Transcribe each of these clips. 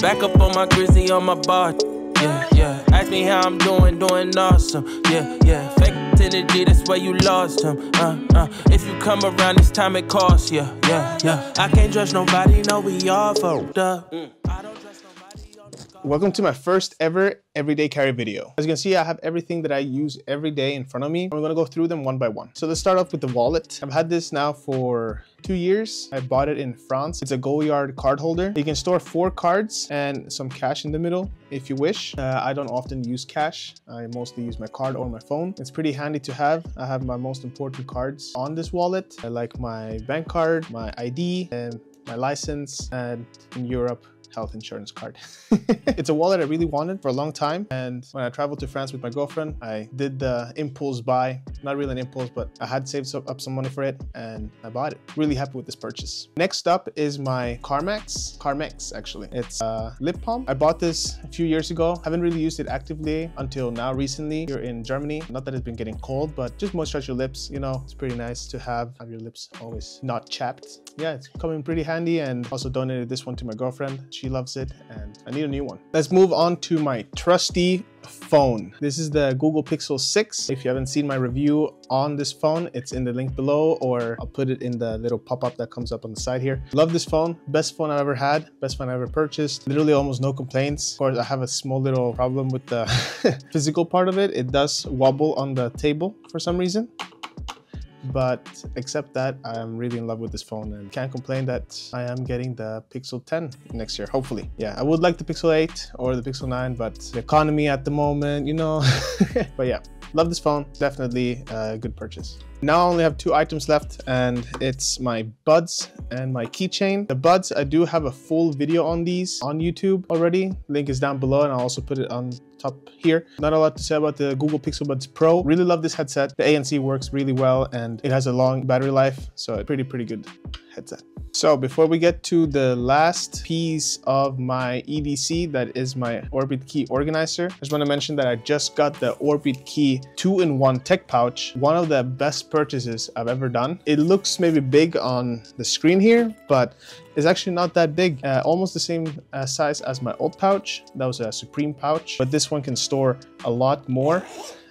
Back up on my grizzly on my bar. Yeah, yeah. Ask me how I'm doing, doing awesome. Yeah, yeah. Fake energy, that's where you lost him. Uh, uh. If you come around this time, it costs. Yeah, yeah, yeah. I can't judge nobody, no, we all fucked up. Mm. Welcome to my first ever everyday carry video. As you can see, I have everything that I use every day in front of me. I'm gonna go through them one by one. So let's start off with the wallet. I've had this now for two years. I bought it in France. It's a Goyard card holder. You can store four cards and some cash in the middle if you wish. Uh, I don't often use cash. I mostly use my card or my phone. It's pretty handy to have. I have my most important cards on this wallet. I like my bank card, my ID, and my license, and in Europe, health insurance card. it's a wallet I really wanted for a long time. And when I traveled to France with my girlfriend, I did the impulse buy, not really an impulse, but I had saved up some money for it and I bought it. Really happy with this purchase. Next up is my Carmex, Carmex actually. It's a lip balm. I bought this a few years ago. Haven't really used it actively until now recently here in Germany. Not that it's been getting cold, but just moisturize your lips. You know, it's pretty nice to have, have your lips always not chapped. Yeah, it's coming pretty handy and also donated this one to my girlfriend. She loves it and I need a new one. Let's move on to my trusty phone. This is the Google Pixel 6. If you haven't seen my review on this phone, it's in the link below or I'll put it in the little pop-up that comes up on the side here. Love this phone. Best phone I've ever had. Best phone I've ever purchased. Literally almost no complaints. Of course, I have a small little problem with the physical part of it. It does wobble on the table for some reason but except that i'm really in love with this phone and can't complain that i am getting the pixel 10 next year hopefully yeah i would like the pixel 8 or the pixel 9 but the economy at the moment you know but yeah love this phone definitely a good purchase now I only have two items left and it's my buds and my keychain. The buds, I do have a full video on these on YouTube already. Link is down below and I'll also put it on top here. Not a lot to say about the Google Pixel Buds Pro. Really love this headset. The ANC works really well and it has a long battery life. So pretty, pretty good headset. So before we get to the last piece of my EDC, that is my Orbitkey organizer, I just want to mention that I just got the Orbitkey 2-in-1 tech pouch, one of the best purchases I've ever done. It looks maybe big on the screen here, but it's actually not that big, uh, almost the same uh, size as my old pouch. That was a Supreme pouch, but this one can store a lot more.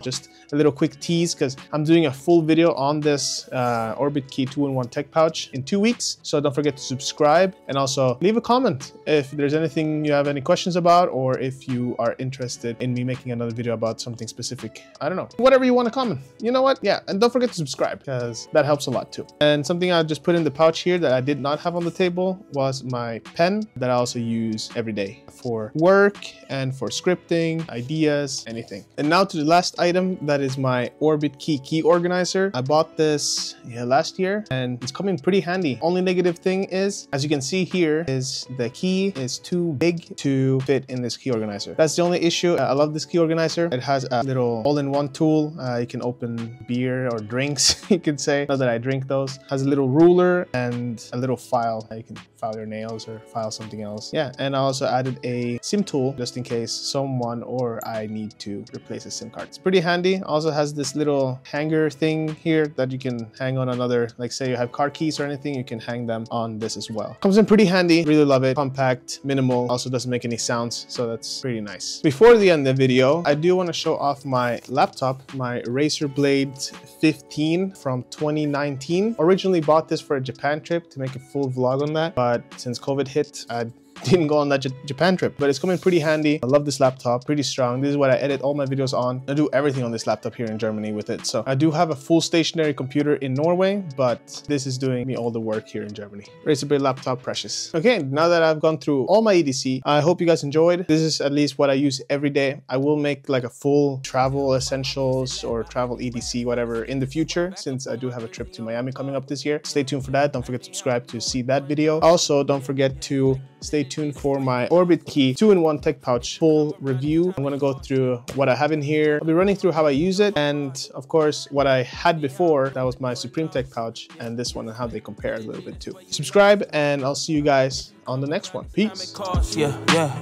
Just a little quick tease because I'm doing a full video on this uh, Orbitkey 2-in-1 tech pouch in two weeks. So don't forget to subscribe and also leave a comment if there's anything you have any questions about or if you are interested in me making another video about something specific. I don't know, whatever you want to comment. You know what? Yeah, and don't forget to subscribe because that helps a lot too. And something I just put in the pouch here that I did not have on the table was my pen that I also use every day for work and for scripting, ideas, anything. And now to the last item that is my Orbitkey key organizer. I bought this yeah, last year and it's coming pretty handy. Only negative thing is, as you can see here, is the key is too big to fit in this key organizer. That's the only issue. I love this key organizer. It has a little all-in-one tool. Uh, you can open beer or drinks, you could say. Not that I drink those. Has a little ruler and a little file. You can file your nails or file something else. Yeah, and I also added a SIM tool just in case someone or I need to replace a SIM card. It's pretty handy. Also has this little hanger thing here that you can hang on another, like say you have car keys or anything, you can hang them on this as well. Comes in pretty handy, really love it. Compact, minimal, also doesn't make any sounds, so that's pretty nice. Before the end of the video, I do want to show off my laptop, my Razer Blade 15 from 2019. Originally bought this for a Japan trip to make a full vlog on that, but since COVID hit, I didn't go on that J Japan trip, but it's coming pretty handy. I love this laptop, pretty strong. This is what I edit all my videos on. I do everything on this laptop here in Germany with it. So I do have a full stationary computer in Norway, but this is doing me all the work here in Germany. Razer laptop, precious. Okay, now that I've gone through all my EDC, I hope you guys enjoyed. This is at least what I use every day. I will make like a full travel essentials or travel EDC, whatever in the future, since I do have a trip to Miami coming up this year. Stay tuned for that. Don't forget to subscribe to see that video. Also, don't forget to stay tuned for my Orbitkey 2-in-1 tech pouch full review. I'm gonna go through what I have in here. I'll be running through how I use it and of course what I had before, that was my Supreme Tech pouch and this one and how they compare a little bit too. Subscribe and I'll see you guys on the next one. Peace.